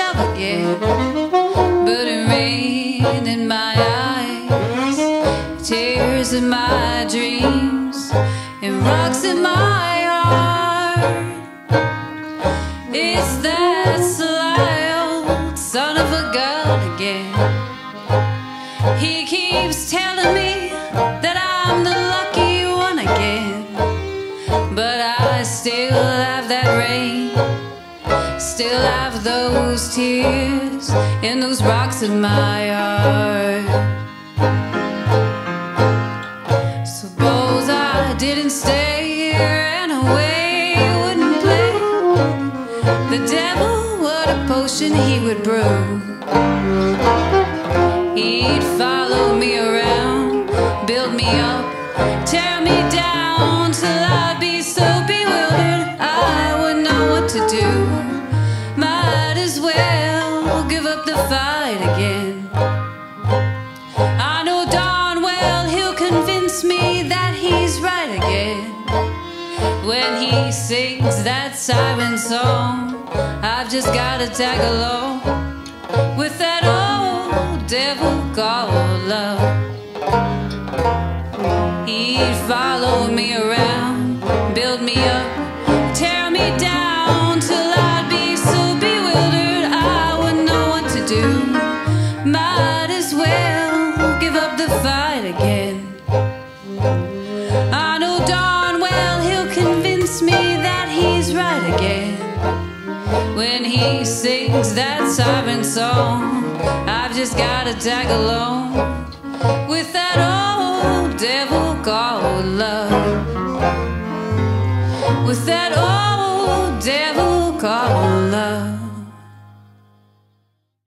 again. But it rained in my eyes, tears in my dreams, and rocks in my heart. It's that sly old son of a gun again. He keeps still have those tears, and those rocks in my heart. Suppose I didn't stay here and away wouldn't play. The devil, what a potion he would brew. He'd follow me around, build me up, tear me as well give up the fight again. I know darn well he'll convince me that he's right again. When he sings that siren song, I've just gotta tag along with that old devil called love. Do. Might as well give up the fight again. I know darn well he'll convince me that he's right again. When he sings that siren song, I've just gotta tag along with that old devil called love. With that old